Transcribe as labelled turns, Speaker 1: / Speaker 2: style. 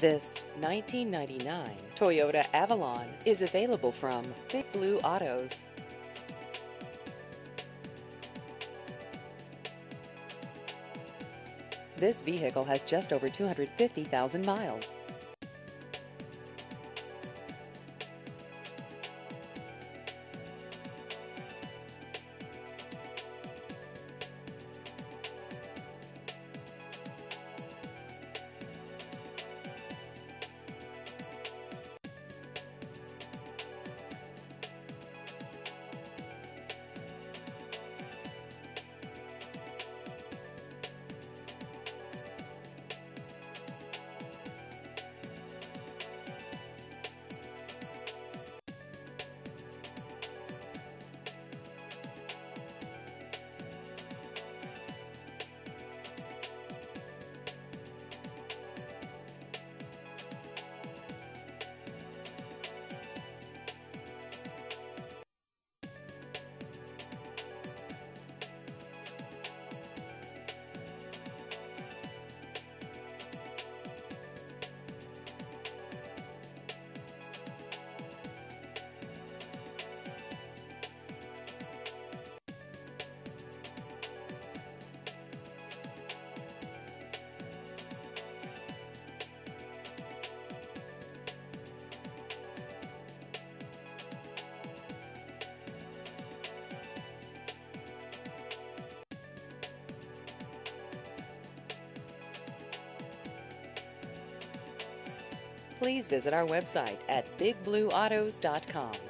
Speaker 1: This 1999 Toyota Avalon is available from Big Blue Autos. This vehicle has just over 250,000 miles. Please visit our website at bigblueautos.com.